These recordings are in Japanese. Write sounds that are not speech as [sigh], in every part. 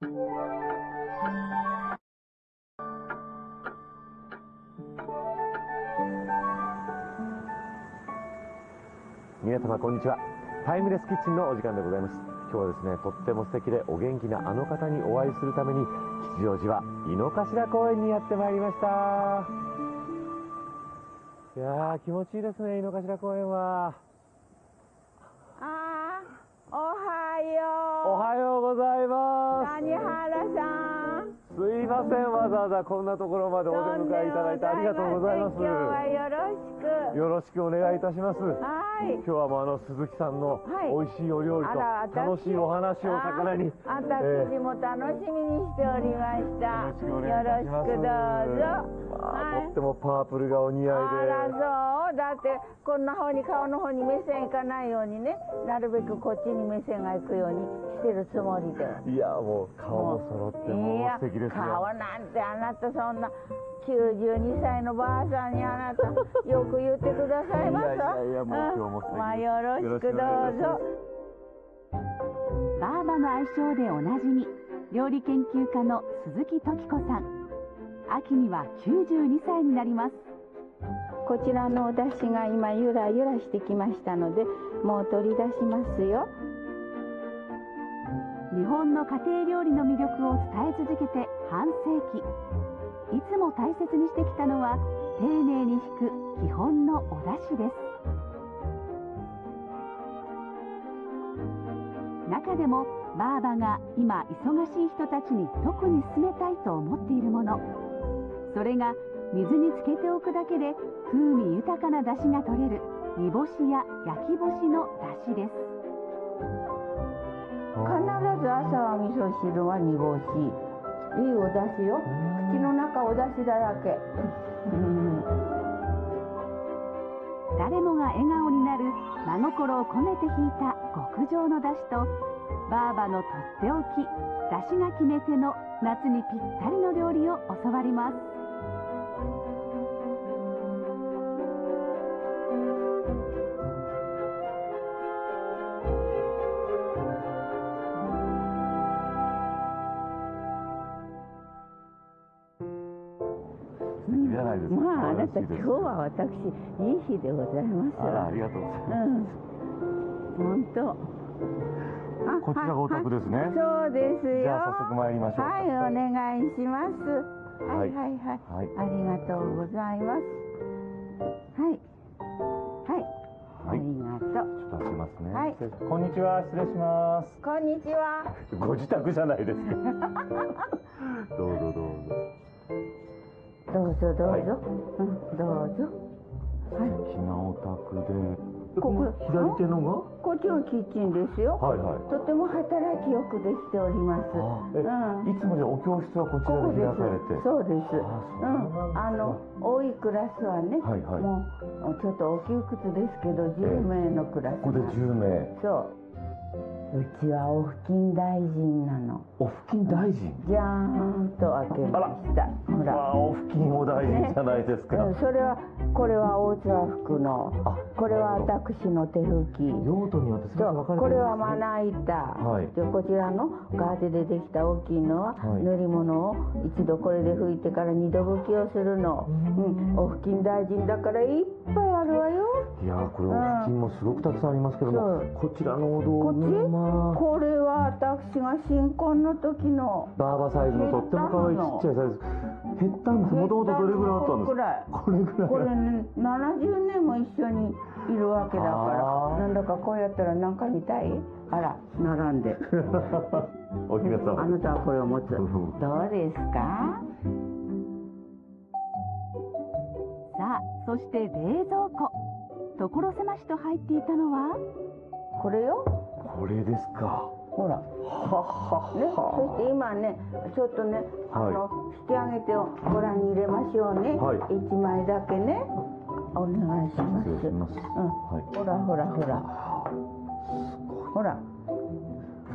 皆様こんにちは。タイムレスキッチンのお時間でございます。今日はですねとっても素敵でお元気なあの方にお会いするために吉祥寺は井の頭公園にやってまいりました。いやー気持ちいいですね井の頭公園はあーおはようおはようございます谷原さん。すいませんわざわざこんなところまでお出迎えいただいてありがとうございます。今日はよろしくよろしくお願いいたします。はい。今日はもうあの鈴木さんのはい。美味しいお料理と楽しいお話を魚に。あ私も楽しみにしておりました、よろしくどうぞまあはいとってもパープルがお似合いあらでそう。だってこんな方に顔の方に目線いかないようにね。なるべくこっちに目線が行くようにしてるつもりで。いやもう顔も揃ってもう素敵です顔なんてあなたそんな92歳のばあさんにあなた [laughs] よく言ってくださいますわ。いやいやもう今日も素敵ん。まあよろしくどうぞ。バーバの愛称でおなじみ料理研究家の鈴木時子さん。秋には92歳になります。こちらのお出汁が今ゆらゆらしてきましたのでもう取り出しますよ日本の家庭料理の魅力を伝え続けて半世紀。いつも大切にしてきたのは丁寧に引く基本のお出汁です。中でもバーバが今忙しい人たちに特に勧めたいと思っているもの。それが水につけておくだけで風味豊かな出汁が取れる煮干しや焼き干しの出汁です。ず朝は味噌汁は煮干し。いいお出汁よ。口の中お出汁だらけ。うん。誰もが笑顔になる真心を込めて引いた極上の出汁とバーバのとっておき出汁が決め手の夏にぴったりの料理を教わりますまた今日は私いい日でございます。わあらありがとうございます。うん。本当。あこちらがお宅ですね。はいそうですよ。じゃあ早速参りましょうはいお願いします。ははいいはいはい、はい。ありがとうございます。はい。はい、あはい。りがとう。出しますね。はい。こんにちは。失礼します。こんにちは。ご自宅じゃないですか。[laughs] どうぞ。どうぞどうぞ。どうんどうぞ。はい。素敵なお宅で。ここ左手のこっちがキッチンですよ、がはいはい。とても働きよくできております。うん。いつもじゃあお教室はこちらで開かれて？そうです。うなんですね。うんあの多いクラスはね、はいはい。もうちょっとお窮屈ですけど10名のクラスここで10名。そううちはお付近大臣なの。お付近大臣？じゃーんと開けました。ほら、まあお付近も大臣じゃないですか、うん、それはこれは大津和服の。あこれは私の手拭き。用途によって分かれてこれはるんですね。まな板、はい。でこちらのガーゼでできた大きいのは、はい。塗り物を一度これで拭いてから二度拭きをするの、うん、お付近大臣だからいっぱいあるわよ。いやーこれお付近もすごくたくさんありますけども、そう。こちらのお道こっち具まあこれは私が新婚の時のバーバサイズのとっても可愛いちっちゃいサイズ。減ったんです。もともとどれぐらいあったんですか？これぐらいこれね70年も一緒にいるわけだから。なんだかこうやったら何か見たい？あら並んで。[laughs] お姫様。あなたはこれを持つ。どうですか？さあそして冷蔵庫。所狭しと入っていたのは？これよこれですかほらははね、そして今ね、ちょっとね、あの、引き上げてご覧に入れましょうね。はい一枚だけね。お願いします。うん、はいほらほらほら。ほら。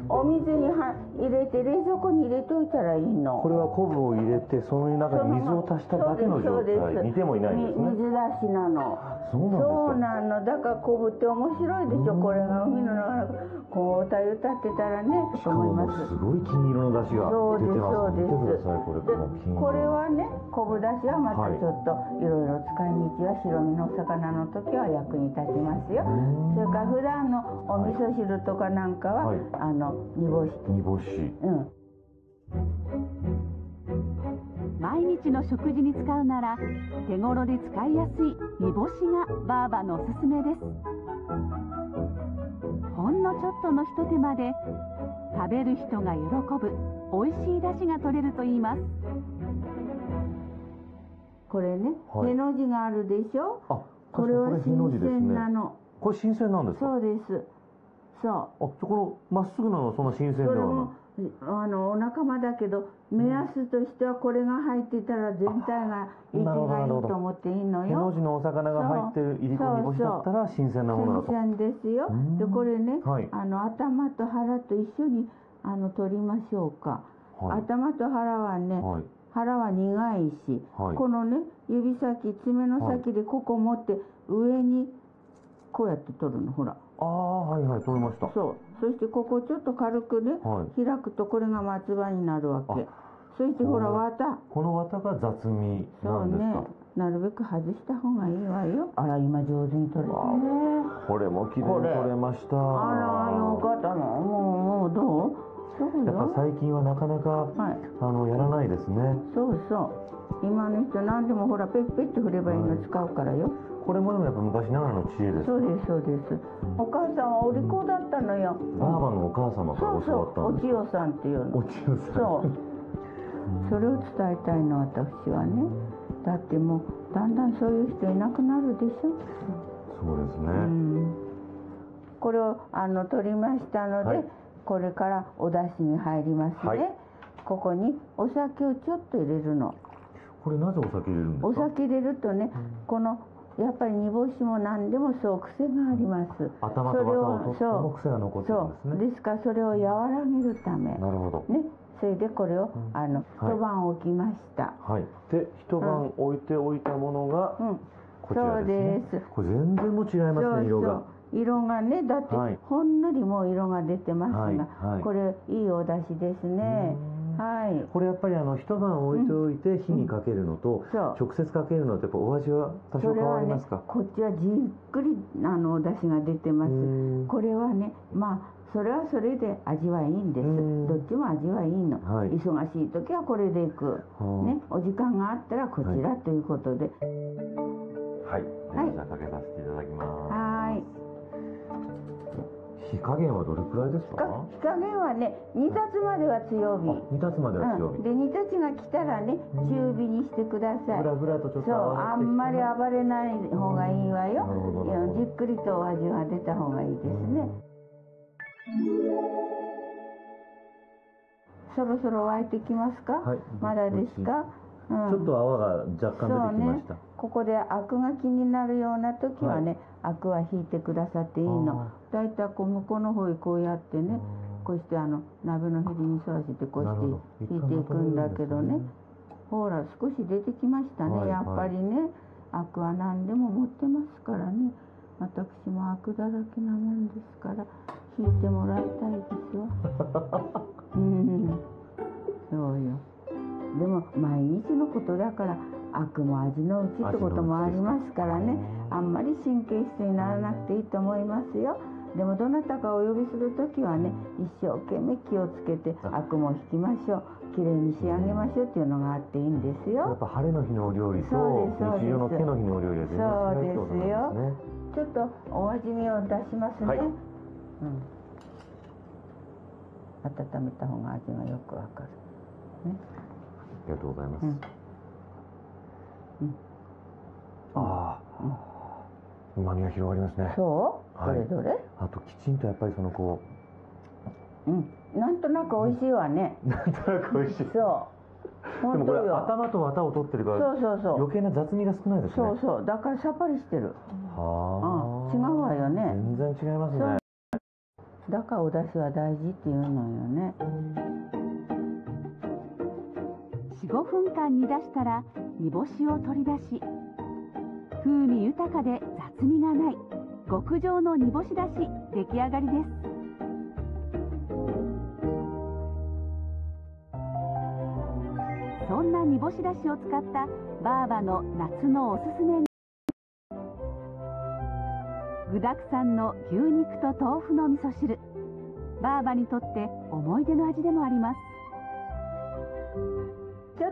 お水には入れて冷蔵庫に入れといたらいいの。これは昆布を入れてその中に水を足しただけの状態煮てもいないんですねみ水出しなの。そうなんですかそうなの。だから昆布って面白いでしょ。これが海の中のこう歌歌ってたらねと思います。うすごい金色の出汁がそうです。出てますそうです。見てくださいこれでこの金色これはね昆布だしはまたはい。ちょっといろいろ使い道は白身のお魚の時は役に立ちますよ。うんそれから普段のお味噌汁とかなんかは、はい。あの煮干し。煮干し。うん。毎日の食事に使うなら手頃で使いやすい煮干しがばあばのおすすめです。ほんのちょっとのひと手間で食べる人が喜ぶ美味しい出汁が取れると言います。これね、はい。への字があるでしょ？あこれは新鮮なの、これ新鮮なんですか？そうです。そう。あこのまっすぐなのはそんな新鮮ではないあのお仲間だけど目安としてはこれが入ってたら全体が息なるほどがいないと思っていいのよ。への字のお魚が入ってるいりこ煮干しだったら新鮮なものだと。新鮮ですよ。うん。でこれね、はい。あの頭と腹と一緒にあの取りましょうか、はい。頭と腹はね、はい。腹は苦いし、はい。このね指先爪の先でここ持って上にこうやって取るのほらああはいはい取れました。そう。そしてここちょっと軽くね、はい。開くとこれが松葉になるわけ。あ。そしてほら綿。この綿が雑味そうねなんですか？なるべく外した方がいいわよ。あら今上手に取れたね。これも綺麗に取れました。あらよかったの。もうもうどう？そうやっぱよ最近はなかなかはい。あのやらないですね。そうそう。今の人何でもほらペッペッて振ればいいの使うからよ、これもでもやっぱ昔ながらの知恵ですそうですそうです。お母さんはお利口だったのよ。ばあばのお母様からそう教わったそうおんです千代さんっていうの。お千代さん。そう。それを伝えたいの私はね。だってもうだんだんそういう人いなくなるでしょ、そうですね、うん、これをあの取りましたので、はい。これからお出汁に入りますね、はい。ここにお酒をちょっと入れるの。これなぜお酒入れるんですか？お酒入れるとね、このやっぱり煮干しも何でもそう癖があります。頭と綿を取っても癖が残ってるんですね。そう。ですからそれを和らげるため。なるほど。ね。それでこれを、うん。あのはい一晩置きました、はい。で一晩置いておいたものがうん。こちらですね。そうです。これ全然も違いますね色がそう。色が。ねだってはい。ほんのりもう色が出てますが、はい。はい。これいいお出汁ですねはい。これやっぱりあの一晩置いておいて火にかけるのと直接かけるのとやっぱお味は多少変わりますか？こっちはじっくりあのお出汁が出てます。これはねまあそれはそれで味はいいんです。うん。どっちも味はいいの、はい。忙しい時はこれでいく、はあね、お時間があったらこちらということで、はい、はい。じゃあかけさせていただきます火加減はどれくらいですか？か火加減はね煮立つまでは強火。あ煮立つまでは強火、うん、で煮立ちが来たらね中火にしてください。ぐらぐらとちょっとそうあんまり暴れない方がいいわよ。なるほどなるほど。いやじっくりとお味が出た方がいいですね。そろそろ沸いてきますか、はいまだですか、うん、ちょっと泡が若干出てきました、ここでアクが気になるような時はね、アクは引いてくださっていいの。だいたいこう向こうの方へこうやってねこうしてあの鍋のへりに沿わせてこうして引いていくんだけどね。ほら少し出てきましたね、はいやっぱりねアクは何でも持ってますからね。私もアクだらけなもんですから引いてもらいたいですよ。[laughs] うん。そうよでも毎日のことだからアクも味のうちってこともありますからね。あんまり神経質にならなくていいと思いますよ。でもどなたかお呼びする時はね一生懸命気をつけてアクも引きましょう。きれいに仕上げましょうっていうのがあっていいんですやっよぱ晴れの日のお料理と日常の手の日のお料理は全然違うですね。ちょっとお味見を出しますね、はい。うん。温めた方が味がよくわかる。ねありがとうございます、うん。うん。ああ。旨味が広がりますね。そう、はい。どれどれ？あときちんとやっぱりそのこう。ん。なんとなく美味しいわね、う [laughs] なんとなく美味しい。でそう。もこれ本当よ。頭と綿を取ってるからそうそうそう。余計な雑味が少ないですね。そうそう。だからさっぱりしてる。はあ、うん。違うわよね。全然違いますね。だからお出汁は大事っていうのよね45分間煮出したら煮干しを取り出し風味豊かで雑味がない極上の煮干しだし出来上がりです。そんな煮干しだしを使ったばあばの夏のおすすめ具だくさんの牛肉と豆腐の味噌汁。ばあばにとって思い出の味でもあります。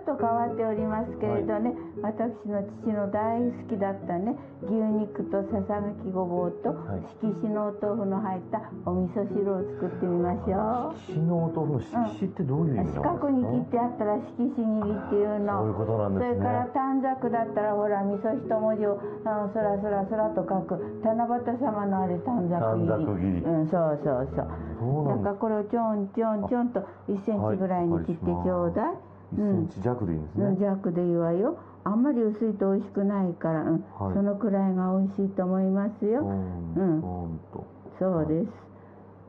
っと変わっておりますけれどね、私の父の大好きだったね牛肉とささがきごぼうとはい。色紙のお豆腐の入ったお味噌汁を作ってみましょう。色紙のお豆腐の色紙ってどういう意味なん四角に切ってあったら色紙握りっていうの。そういうことなんですね。それから短冊だったらほら味噌一文字をあのそらそらそらと書く。七夕様のあれ短冊切り。うん、そうそうそう。そうなんか？らこれをちょんちょんちょんと1センチぐらいに切ってちょうだい、1センチ弱でいいんですね、うん、弱でいいわよ。あんまり薄いと美味しくないから、うん。はい。そのくらいが美味しいと思いますよ、うん。そうです。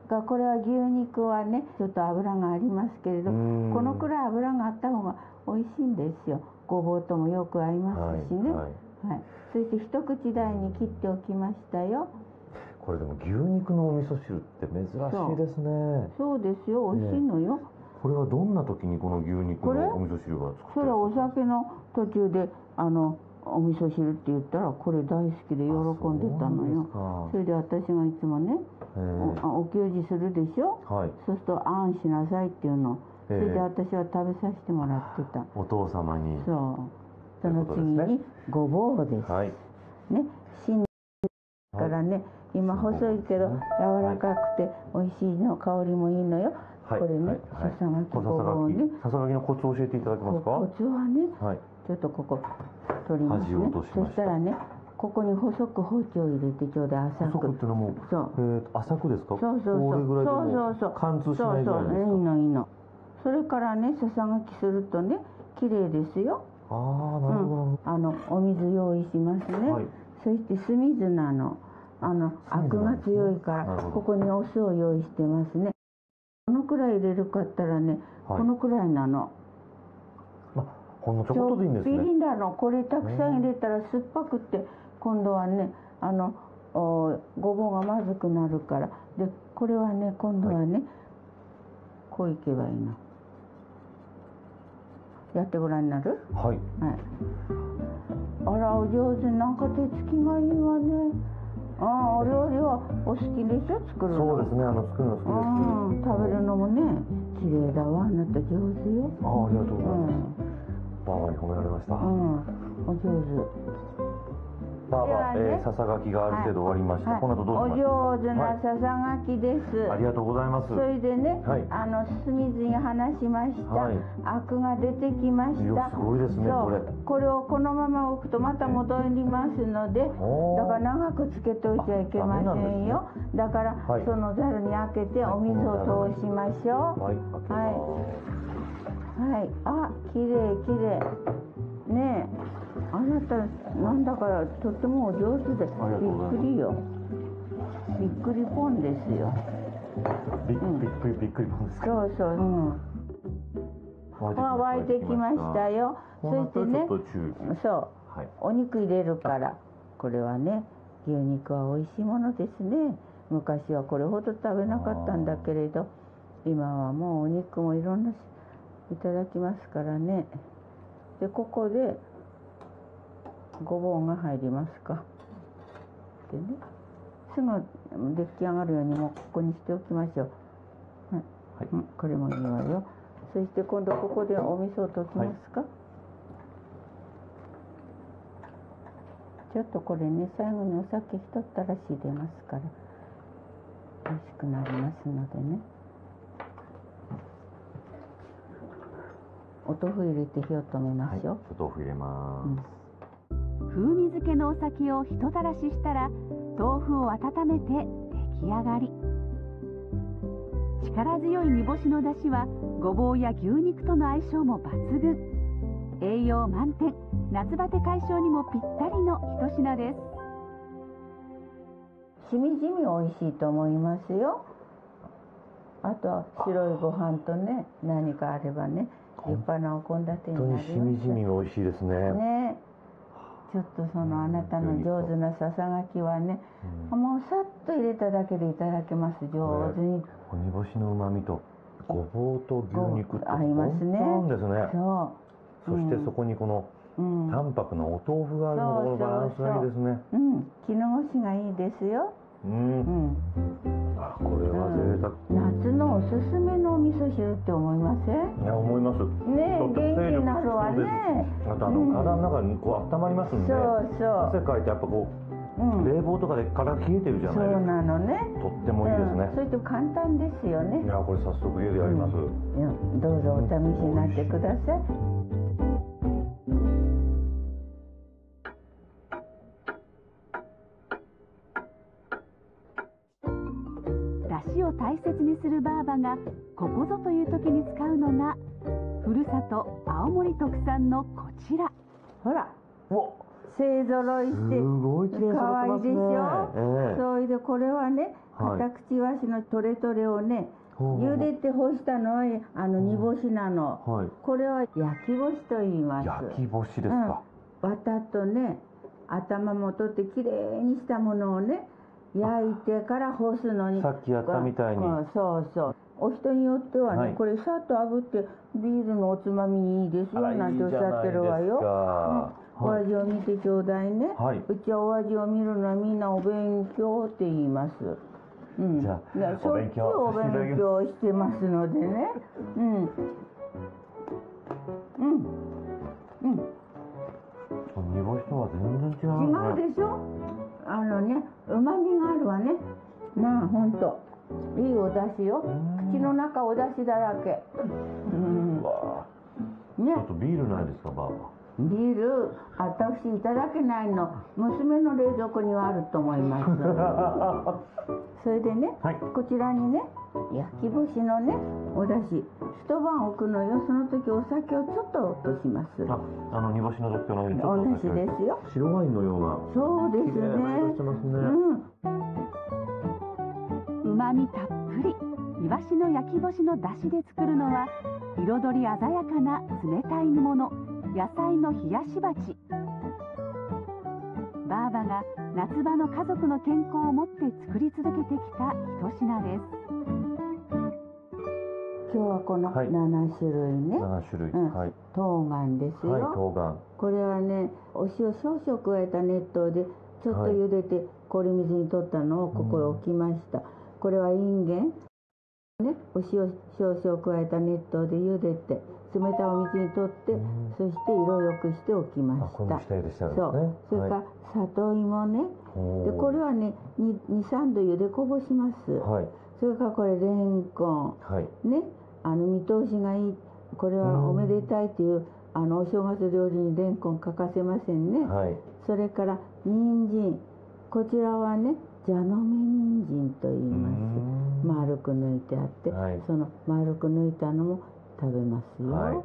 がこれは牛肉はねちょっと油がありますけれどうん。このくらい油があった方が美味しいんですよ。ごぼうともよく合いますしね、はいはい。はい。そして一口大に切っておきましたよ。これでも牛肉のお味噌汁って珍しいですね。そう。ですよ。美味しいのよ、これはどんな時にこの牛肉のお味噌汁が作ってそれはお酒の途中であのお味噌汁って言ったらこれ大好きで喜んでたのよ。あそれで私がいつもねおお給仕するでしょ？えーはい。そうすると「あんしなさい」っていうの。そえ。えれで私は食べさせてもらってた。お父様に。そう。その次にごぼうです。はい。ね。芯からね今細いけど柔らかくて美味しいの香りもいいのよはいこれねささがきごぼうをね。ささがきのコツを教えていただけますか？コツはねはい。ちょっとここ取りますね。そしたらねここに細く包丁を入れてちょうだい浅細くっくてのはもうそう。えーと浅くですか？そうそうそう。これぐらいでもそうそうそう。貫通しないぐらいですか？そうそう。いいのいいの。それからねささがきするとね綺麗ですよ。ああなるほあのお水用意しますね、はい。そして酢水なのあのアクが強いからここにお酢を用意してますね。このくらい入れるかったらね、はい。このくらいなの。ど、まあ、ほんのちょこっとでいいんですね。ちょっぴりなの。これたくさん入れたら酸っぱくって今度はねあのおごぼうがまずくなるから。でこれはね今度はね、こういけばいいの。やってごらんになる？はい。はい。あら、お上手、なんか手つきがいいわね。ああ、お料理はお好きでしょ？作るの。そうですねあの作るの好きです。うん、食べるのもね、綺麗だわ、あなた上手よ。あありがとうございます、うん、ばあばに褒められました、うん、お上ばあば、ではね。えーささがきがある程度終わりま手。した、この後どうしお上手はない。ささがきです。ありがとうございます。それでね、はい。あの酢水に話しました、はい。アクが出てきました。すごいですねこれ。これをこのまま置くとまた戻りますのでおー。だから長くつけておいちゃいけませんよ。だから、はい。そのざるに開けてお水を通しましょう。はい。はいあきれい。きれいねえあなたなんだからとってもお上手でびっくりよびっくりポンですよ。びっくりびっくりなんですか？そうそう。うん。あ沸いてきました。よ。そしてねそう。はい。お肉入れるからこれはね牛肉は美味しいものですね。昔はこれほど食べなかったんだけれど今はもうお肉もいろんなしいただきますからね。でここでごぼうが入りますか。でねすぐ出来上がるようにもうここにしておきましょう。はい、はいうんこれもいいわよ。そして今度ここでお味噌を溶きますか、ちょっとこれね最後にお酒ひとったらし入れますから美味しくなりますのでね。お豆腐入れて火を止めまはい、しょう、お豆腐入れます、風味付けのお酒をひとたらししたら豆腐を温めて出来上がり。力強い煮干しの出汁はごぼうや牛肉との相性も抜群。栄養満点。夏バテ解消にもぴったりの一品です。しみじみ美味しいと思いますよ。あとは白いご飯とね何かあればね立派なお献立に本当なります。にしみじみ美味しいですね。ねちょっとそのあなたの上手なささがきはね、うん。もうさっと入れただけでいただけます。上手に、煮干しの旨味とごぼうと牛肉って合いますね。本当なんですね。そそしてそこにこのうん、淡白なお豆腐があるのがこのバランスがいいですね。うん、絹ごしがいいですよ。ううん。ん、あこれは贅沢。夏のおすすめのお味噌汁って思いません？いや思います。ね元気になるわね。あとあのうん。体の中にこう温まりますんで。そうそう。汗かいてやっぱこう、うん。冷房とかで体冷えてるじゃそうないですか。なのね。とってもいいですね。うん、それと簡単ですよね。い。やこれ早速家でやります。うん。どうぞお試しになってください。を大切にするばあばがここぞという時に使うのがふるさと青森特産のこちら。ほら、うわ勢ぞろいして。すごいいでしょええ。それでこれはね、はい。カタクチイワシのトレトレをね、茹でて干したのはあの煮干しなの。はい。これは焼き干しと言います。焼き干しですか、綿とね頭も取ってきれいにしたものをね焼いてから干すのに。さっきやったみたいに。うんそうそう。お人によってはね、はい。これさっと炙ってビールのおつまみにいいですよなんておっしゃってるわよ。うん。おはい味を見てちょうだいね、はい。うちはお味を見るのはみんなお勉強って言います。うん、じゃあねしょっちゅうお勉強してますのでね。うん。うん。うん。煮干しとは全然違違うね。うでしょ？あのねうまみがあるわね。まあほんと。いいお出汁よ。うん。口の中お出汁だらけ。うん。うわね。ちょっとビールないですかばあばビール私いただけないの。娘の冷蔵庫にはあると思います。[laughs] それでね、はい。こちらにね焼き干しのねお出汁。一晩置くのよ。その時お酒をちょっと落とします。ああの煮干しの時と同じ同じですよ。白ワインのような。そうですね。ますね、うん。うまみたっぷり。イワシの焼き干しの出汁で作るのは彩り鮮やかな冷たい煮物野菜の冷やし鉢。ばあばが夏場の家族の健康をもって作り続けてきた一品です。今日はこのはい。7種類ね、7種類、うん。はい。冬瓜ですよ、はい冬瓜。これはねお塩少々加えた熱湯でちょっと茹でて氷水に取ったのをここへ置きました、これはいんげんねお塩少々加えた熱湯で茹でて冷たいお水に取って、うん。そして色よくしておきました。そう。それからはい里芋ね、でこれはね23度茹でこぼします、はい。それからこれレンコはい。ンね。あの見通しがいい。これはおめでたいというあのお正月料理にレンコン欠かせませんね、はい。それから人参。こちらはね蛇の目人参と言います。丸く抜いてあって、はい。その丸く抜いたのも食べますよ、はい。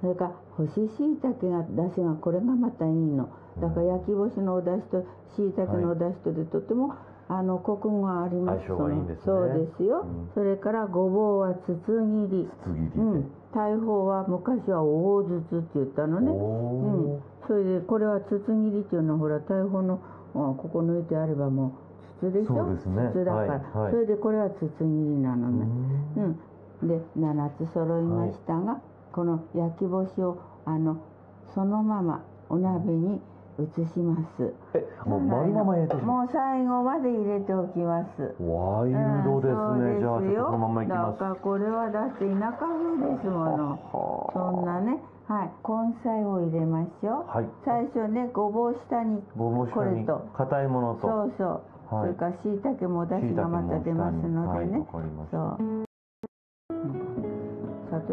それから干し椎茸が出汁がこれがまたいいの。だから焼き干しのお出汁と椎茸のお出汁とでとても、あのコクがあります。相性がいいんですね。そうですよ、うん。それからごぼうは筒切り。筒切りで、うん。大砲は昔は大筒って言ったのね。おうん。ー、それでこれは筒切りっていうのはほら大砲のあここ抜いてあればもう筒でしょ？ね。筒だから、はい。はい。それでこれは筒切りなのね。ううん。ん、で7つ揃いましたが、この焼き干しをあのそのままお鍋に移します。えもう丸まま入れてもう最後まで入れておきます。うワイルドですね、じゃあちょっとこのままいきます。だからこれはだって田舎風ですもの。はそんなね。はい。根菜を入れましょう。はい。最初ねごぼう下にこれと。硬いものと。そうそう、はい。それからしいたけもお出汁がまた出ますのでね、そう、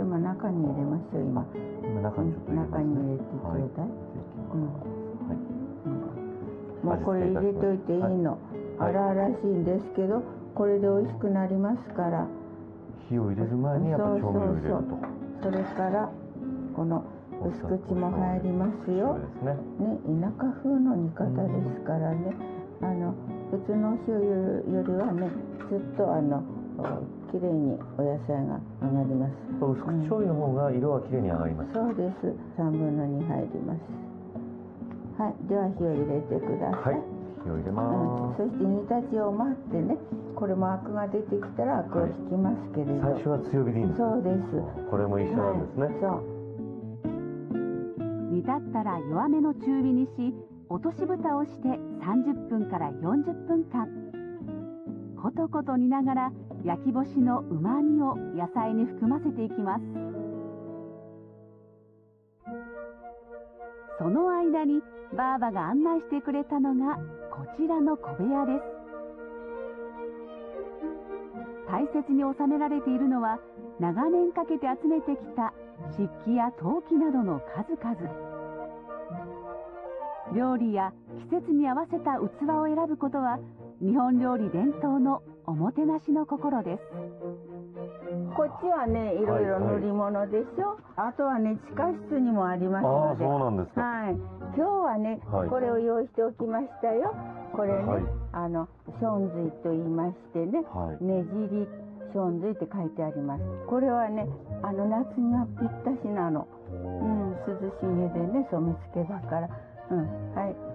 うん、里芋中に入れましょう今。今中にちょっと入れます、ね、中に入れてちょうだい、うん。はい。もうこれ入れといていいの、はい。荒々しいんですけどこれで美味しくなりますから。火を入れる前にやっぱ調味料を入れると。それからこの薄口も入りますよ。ね。ね、田舎風の煮方ですからね、あの普通のお塩よりはねずっとあのおきれいにお野菜が上がります。薄口醤油の方が色はきれいに上がります、そうです。3分の2入ります。はい。では火を入れてください、はい。火を入れまうん、す、そして煮立ちを待ってね。これもアクが出てきたらアクを引きますけれど、最初は強火でいいんですそうです。これも一緒なんですね、はい、そう。煮立ったら弱めの中火にし落とし蓋をして30分から40分間。コトコト煮ながら焼き干しのうまみを野菜に含ませていきます。その間にばあばが案内してくれたのがこちらの小部屋です。大切に収められているのは長年かけて集めてきた漆器や陶器などの数々。料理や季節に合わせた器を選ぶことは日本料理伝統のおもてなしの心です。こっちはねいろいろ塗り物でしょ、あとはね地下室にもありますので。そうなんですか。はい。今日はね、はい。これを用意しておきましたよ。これね、はい。あのションズイと言いましてね、はい。ねじりションズイって書いてあります。これはねあの夏にはぴったしなの。うん涼しげでね染付だから。うんはい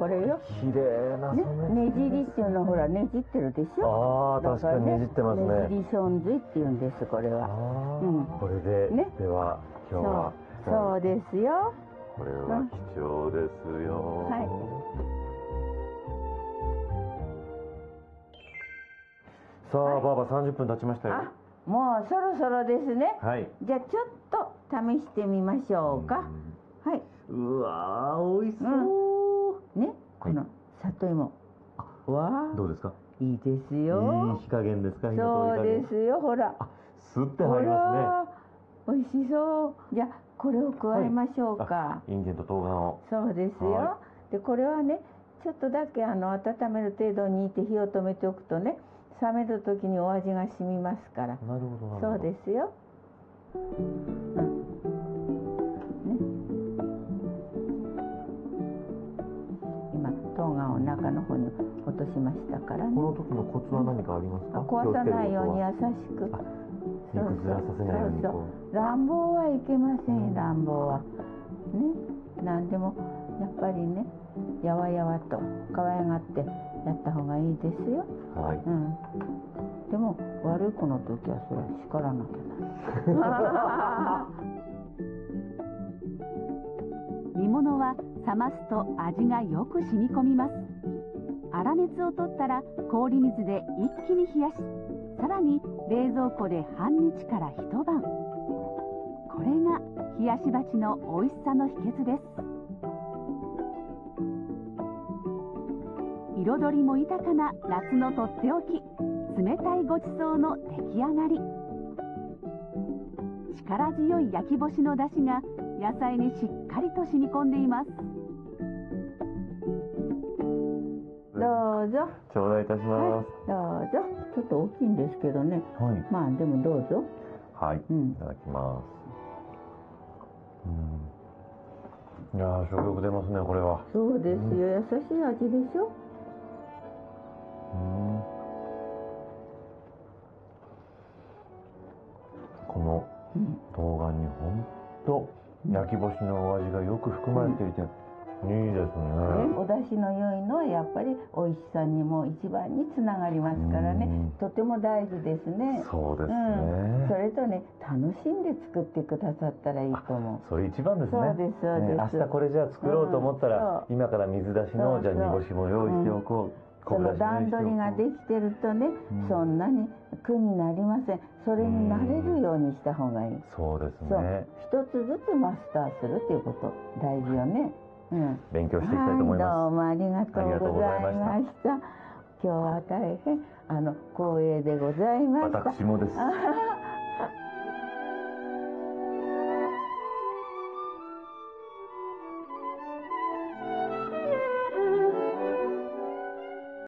これよ。綺麗なねねじりっていうのはほらねじってるでしょ。ああ確かにねじってますね。ねじりションズイって言うんですこれあは。あ、うん。これで、ね。では今日は。そうそうですよ。これは貴重ですよ、はい。さあ、ばあば30分経ちましたよ。あもうそろそろですね。はい。じゃあちょっと試してみましょうか。はい。うわー美味しそう、ねこの里芋。わあ。どうですか？いいですいいよ火加減ですか？火そうですよほら。スッてほ入りますね。ら美味しそう。じゃあこれを加えましょうか、インゲンと冬瓜を。そうですよ、はでこれはねちょっとだけあの温める程度に煮て火を止めておくとね冷める時にお味が染みますから。なるほどなるほど。そうですよ、うん今冬瓜を中の方に落としましたからね。この時のコツは何かありますか？あ壊さないように優しく。あ煮崩らさせないようにそうこそう。乱暴はいけません乱暴は。ね。何でもやっぱりねやわやわと可愛がってやった方がいいですよ。うはい。うん。でも悪い子の時はそれは叱らなきゃな。[laughs] [laughs] 煮物は冷ますと味がよく染み込みます。粗熱を取ったら氷水で一気に冷やしさらに冷蔵庫で半日から一晩。これが冷やし鉢の美味しさの秘訣です。彩りも豊かな夏のとっておき冷たいごちそうの出来上がり。力強い焼き干しの出汁が野菜にしっかりと染み込んでいます。どうぞ。頂戴いたしはいますどうぞ。ちょっと大きいんですけどね。はい。まあでもどうぞ。はい、うん。いただきます。うん。いやー食欲出ますねこれは。そうですよ、優しい味でしょ。うん。このうん。冬瓜に本当焼き干しのお味がよく含まれていて、いいですね。ね、お出汁の良いのはやっぱり美味しさにも一番につながりますからね。うん。とても大事ですね。そうですうん、そね、れとね楽しんで作ってくださったらいいと思それ一番ですね。そうですそうです。ね明日これじゃあ作ろうと思ったら、うん。今から水出しのじゃあ煮干しも用意しておこう、うその段取りができてるとね、うん。そんなに苦になりません。それに慣れるようにした方がいい、そうですそう。ね一つずつマスターするっていうこと大事よね。うん勉強していきたいと思いはい、どうまもありがとうございました。今日は大変あの光栄でございまし私もです [laughs]